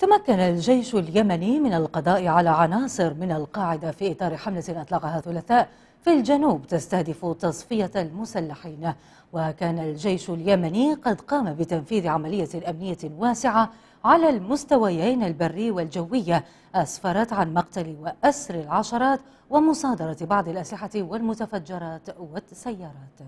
تمكن الجيش اليمني من القضاء على عناصر من القاعدة في إطار حملة أطلقها الثلاثاء. في الجنوب تستهدف تصفية المسلحين وكان الجيش اليمني قد قام بتنفيذ عملية أمنية واسعة على المستويين البري والجوي أسفرت عن مقتل وأسر العشرات ومصادرة بعض الأسلحة والمتفجرات والسيارات.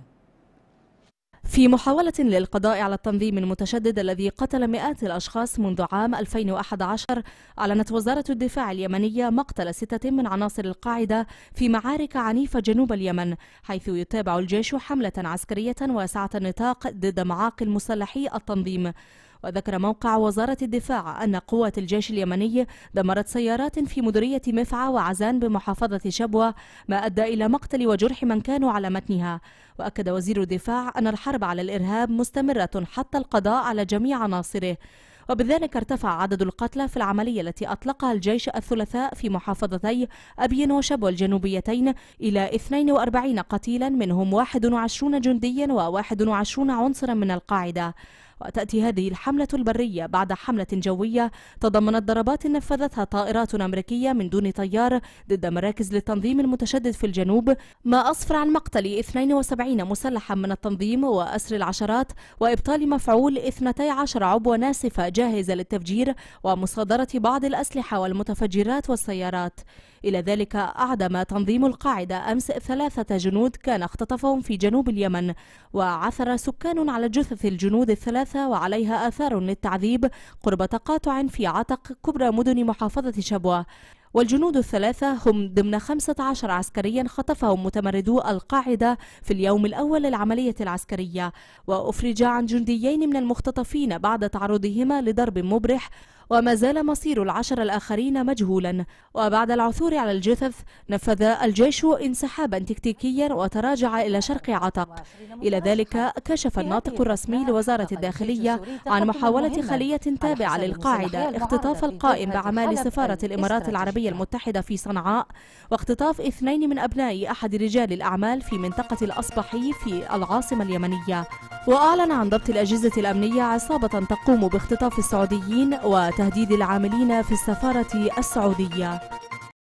في محاولة للقضاء على التنظيم المتشدد الذي قتل مئات الأشخاص منذ عام 2011 أعلنت وزارة الدفاع اليمنية مقتل ستة من عناصر القاعدة في معارك عنيفة جنوب اليمن حيث يتابع الجيش حملة عسكرية واسعة النطاق ضد معاقل مسلحي التنظيم. وذكر موقع وزارة الدفاع أن قوات الجيش اليمني دمرت سيارات في مديرية مفعى وعزان بمحافظة شبوة ما أدى إلى مقتل وجرح من كانوا على متنها. وأكد وزير الدفاع أن الحرب على الإرهاب مستمرة حتى القضاء على جميع عناصره. وبذلك ارتفع عدد القتلى في العملية التي أطلقها الجيش الثلاثاء في محافظتي أبين وشبوة الجنوبيتين إلى 42 قتيلا منهم 21 جنديا و21 عنصرا من القاعدة. وتأتي هذه الحملة البرية بعد حملة جوية تضمنت ضربات نفذتها طائرات أمريكية من دون طيار ضد مراكز للتنظيم المتشدد في الجنوب ما أسفر عن مقتل 72 مسلحا من التنظيم وأسر العشرات وإبطال مفعول 12 عبوة ناسفة جاهزة للتفجير ومصادرة بعض الأسلحة والمتفجرات والسيارات. إلى ذلك أعدم تنظيم القاعدة أمس ثلاثة جنود كان اختطفهم في جنوب اليمن وعثر سكان على جثث الجنود الثلاثة وعليها آثار للتعذيب قرب تقاطع في عتق كبرى مدن محافظة شبوة. والجنود الثلاثة هم ضمن 15 عسكريا خطفهم متمردو القاعدة في اليوم الأول للعملية العسكرية. وأفرج عن جنديين من المختطفين بعد تعرضهما لضرب مبرح وما زال مصير العشر الآخرين مجهولا. وبعد العثور على الجثث نفذ الجيش انسحابا تكتيكيا وتراجع إلى شرق عتق. إلى ذلك كشف الناطق الرسمي لوزارة الداخلية عن محاولة خلية تابعة للقاعدة اختطاف القائم بأعمال سفارة الإمارات العربية المتحدة في صنعاء واختطاف اثنين من أبناء أحد رجال الأعمال في منطقة الأصبحي في العاصمة اليمنية. وأعلن عن ضبط الأجهزة الأمنية عصابة تقوم باختطاف السعوديين وتهديد العاملين في السفارة السعودية.